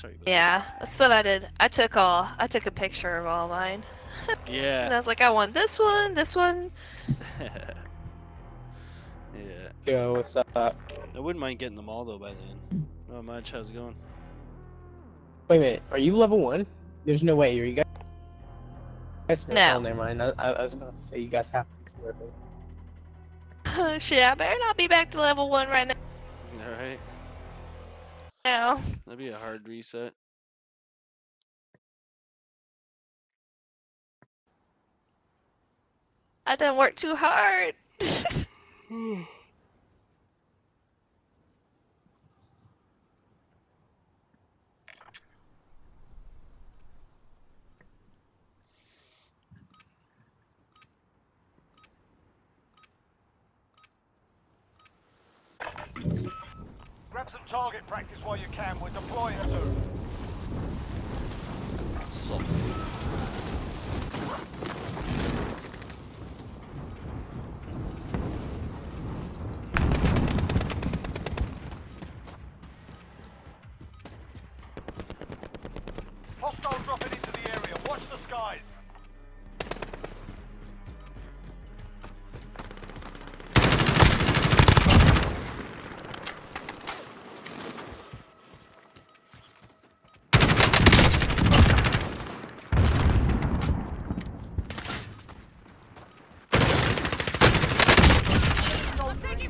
Sorry. About Yeah, that's what I did. I took all. I took a picture of all mine, yeah. and I was like, I want this one, this one. yeah. Yo, what's up? I wouldn't mind getting them all though by then. Not much. How's it going? Wait a minute, are you level one? There's no way. Are you guys? guys No. Oh, never mind. I, I was about to say you guys have to. Shit, I better not be back to level one right now. All right. That'd be a hard reset. I didn't work too hard. Grab some target practice while you can. We're deploying soon. Salt.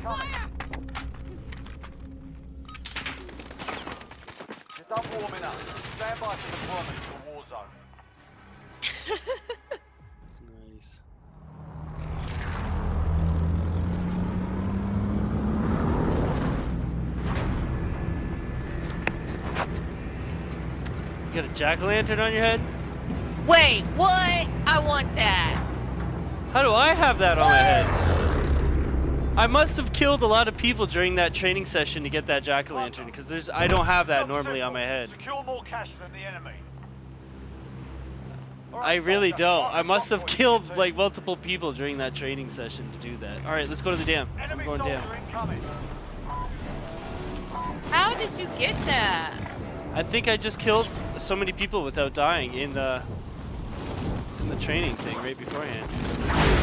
You're done warming up. Stand by for deployment to the war zone. Nice. You got a jack o' lantern on your head? Wait, what? I want that. How do I have that on my head? I must have killed a lot of people during that training session to get that jack o' lantern because there's I don't have that normally on my head. Secure more cash than the enemy. I really don't. I must have killed like multiple people during that training session to do that. All right, let's go to the dam. I'm Enemy going soldier down. incoming. How did you get that? I think I just killed so many people without dying in the in the training thing right beforehand.